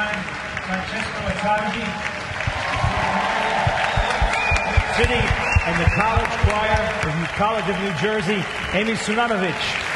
time, Francesco City and the College Choir of the College of New Jersey, Amy Sunanovich.